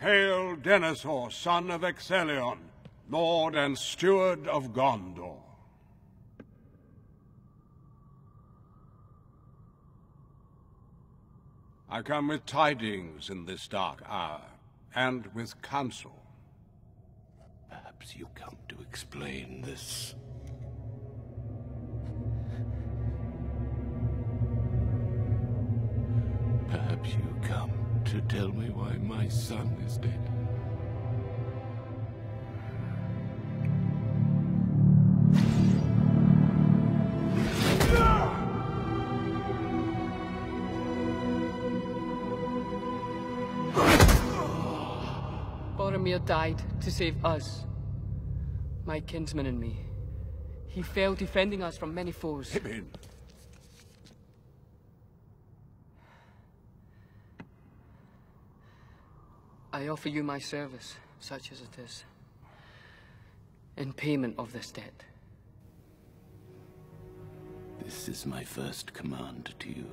Hail Denethor, son of Ecthelion, Lord and Steward of Gondor. I come with tidings in this dark hour, and with counsel. Perhaps you come to explain this. Perhaps you come to tell me why my son is dead. Boromir died to save us. My kinsman and me. He fell defending us from many foes. Pippin, I offer you my service, such as it is, in payment of this debt. This is my first command to you.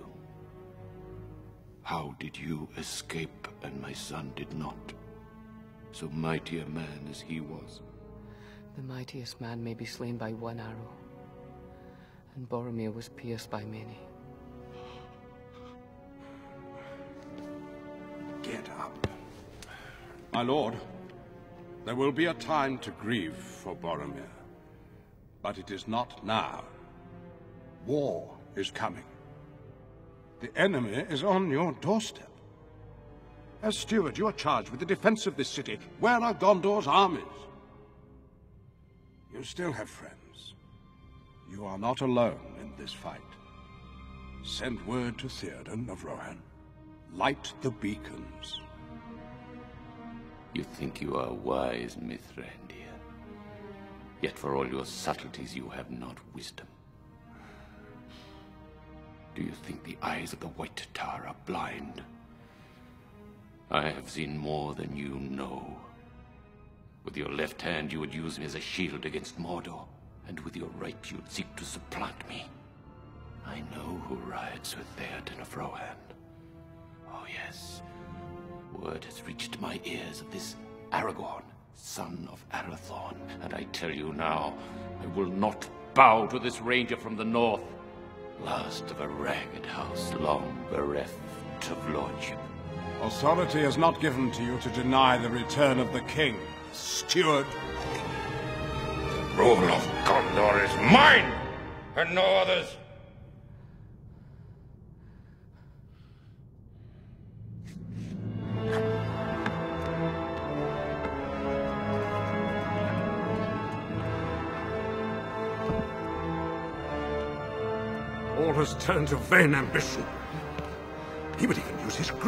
How did you escape and my son did not? So mighty a man as he was. The mightiest man may be slain by one arrow, and Boromir was pierced by many. My lord, there will be a time to grieve for Boromir. But it is not now. War is coming. The enemy is on your doorstep. As steward, you are charged with the defense of this city. Where are Gondor's armies? You still have friends. You are not alone in this fight. Send word to Theoden of Rohan. Light the beacons. You think you are wise, Mithrandir. Yet for all your subtleties, you have not wisdom. Do you think the eyes of the White Tower are blind? I have seen more than you know. With your left hand, you would use me as a shield against Mordor, and with your right, you'd seek to supplant me. I know who rides with Theoden of Rohan. Oh, yes. Word has reached my ears of this Aragorn, son of Arathorn, and I tell you now, I will not bow to this ranger from the north, last of a ragged house long bereft of lordship. Authority is not given to you to deny the return of the king. Steward, The Rule of Gondor is mine, and no other's. All has turned to vain ambition. He would even use his grief